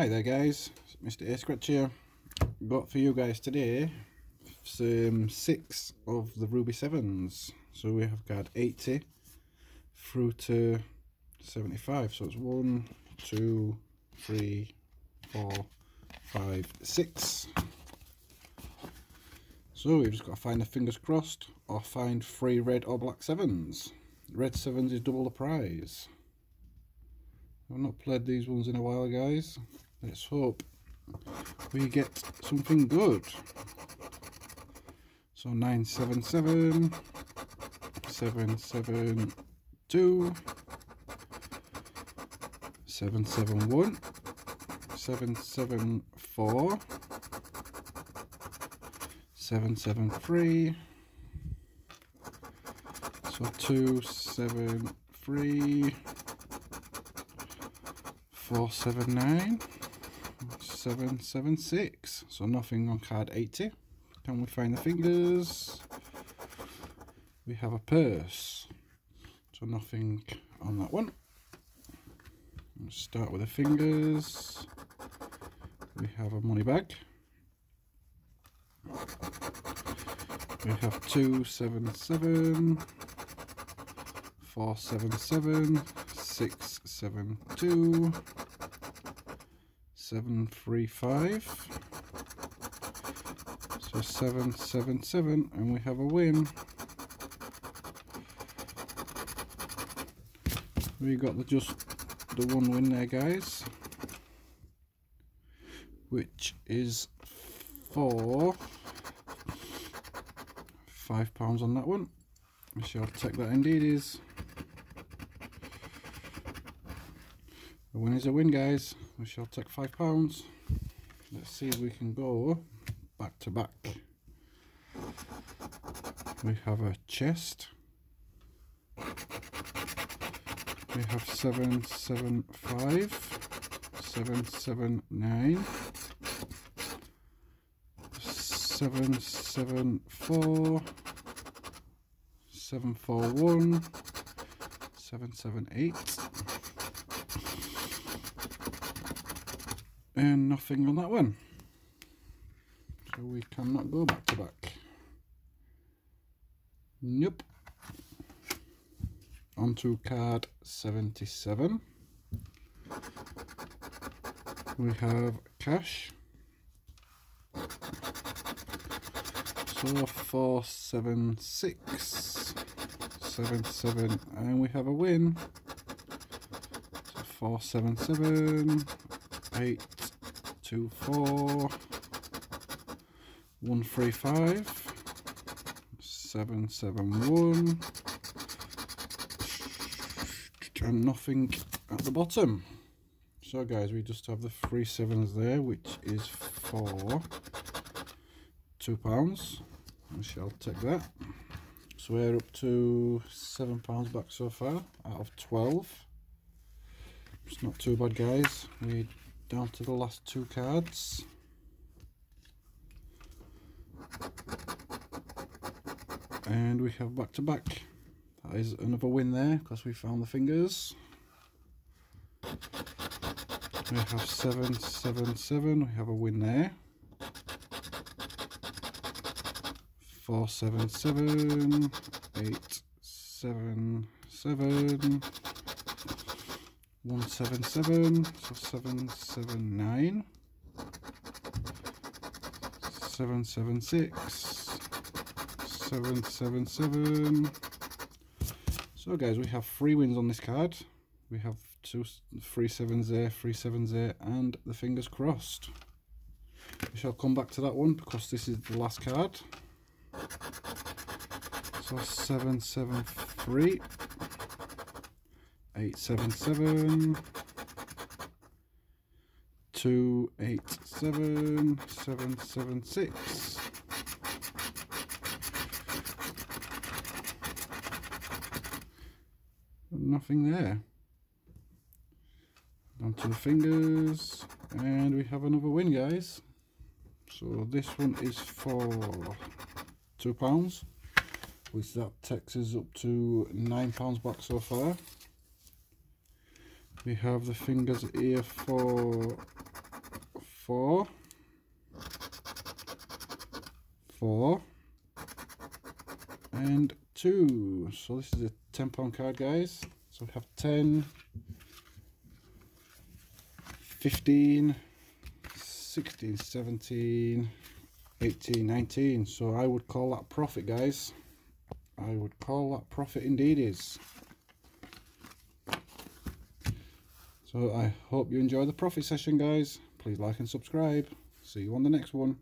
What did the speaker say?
Hi there guys, Mr. A Scratch here. Got for you guys today some six of the Ruby Sevens. So we have got 80 through to 75. So it's one, two, three, four, five, six. So we've just got to find the fingers crossed or find three red or black sevens. Red sevens is double the prize. I've not played these ones in a while guys. Let's hope we get something good. So 977, 772, 771, 774, 773, so 273, 479, 776. So nothing on card 80. Can we find the fingers? We have a purse. So nothing on that one. Let's start with the fingers. We have a money bag. We have 277, 477, 672, 735 so 777 and we have a win. We got the just the one win there guys? Which is for five pounds on that one. We shall take that indeed is a win is a win guys. We shall take five pounds. Let's see if we can go back to back. We have a chest. We have seven seven five seven seven nine seven seven four seven four one seven seven eight and nothing on that one. So we cannot go back to back. Nope. Onto card 77 we have cash. So 476 77 and we have a win. So 477 8 two four. One three five. Seven seven one. And nothing at the bottom. So guys we just have the three sevens there which is for two pounds. I shall take that. So we're up to seven pounds back so far out of 12 it's not too bad guys. We down to the last two cards. And we have back to back. That is another win there because we found the fingers. We have seven, seven, seven. We have a win there. Four, seven, seven, eight, seven, seven, 177, so 779, 776, 777. So guys, we have three wins on this card. We have two, three sevens there, three sevens there, and the fingers crossed. We shall come back to that one because this is the last card. So 773 eight seven seven two eight seven seven seven six. Nothing there. Down to the fingers and we have another win guys. So this one is for two pounds which that takes us up to nine pounds back so far we have the fingers here for four, four, and two. So this is a 10 pound card, guys. So we have 10, 15, 16, 17, 18, 19. So I would call that profit, guys. I would call that profit indeed is. So I hope you enjoy the profit session, guys. Please like and subscribe. See you on the next one.